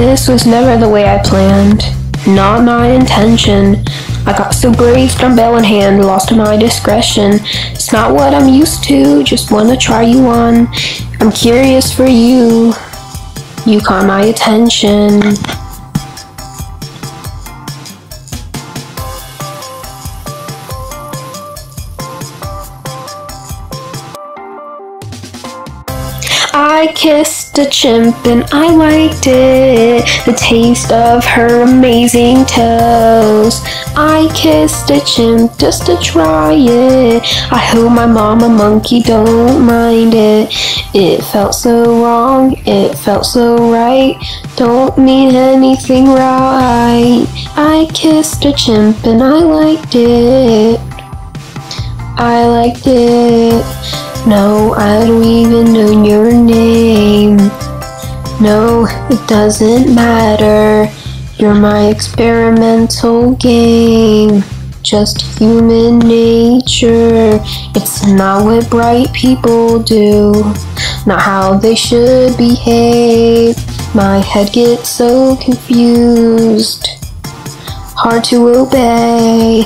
This was never the way I planned. Not my intention. I got so brave, dumbbell in hand, lost my discretion. It's not what I'm used to, just wanna try you on. I'm curious for you. You caught my attention. I kissed a chimp and I liked it. The taste of her amazing toes. I kissed a chimp just to try it. I hope my mama monkey don't mind it. It felt so wrong, it felt so right. Don't mean anything right. I kissed a chimp and I liked it. I liked it. No, I don't even know your name. No, it doesn't matter. You're my experimental game. Just human nature. It's not what bright people do. Not how they should behave. My head gets so confused. Hard to obey.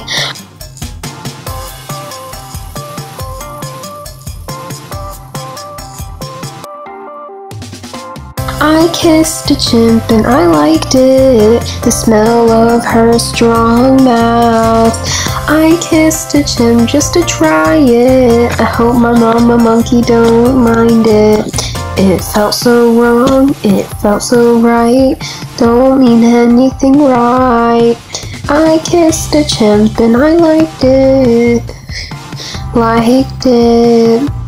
I kissed a chimp and I liked it. The smell of her strong mouth. I kissed a chimp just to try it. I hope my mama monkey don't mind it. It felt so wrong, it felt so right. Don't mean anything right. I kissed a chimp and I liked it. Liked it.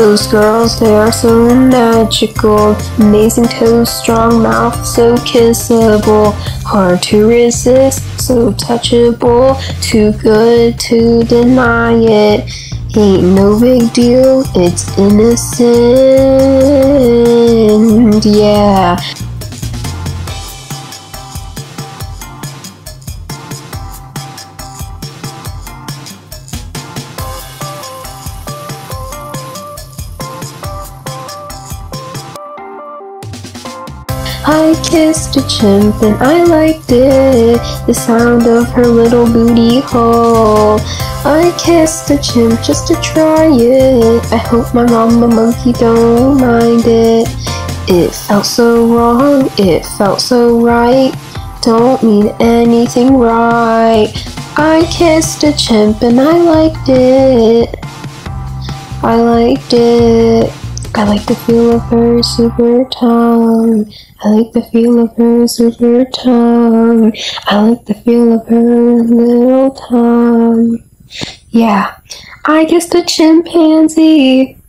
Those girls, they are so magical. Amazing toes, strong mouth, so kissable. Hard to resist, so touchable. Too good to deny it. Ain't no big deal, it's innocent. Yeah. I kissed a chimp and I liked it. The sound of her little booty hole. I kissed a chimp just to try it. I hope my mama monkey don't mind it. It felt so wrong, it felt so right. Don't mean anything right. I kissed a chimp and I liked it. I liked it. I like the feel of her super tongue. I like the feel of her super tongue. I like the feel of her little tongue. Yeah, I kissed a chimpanzee.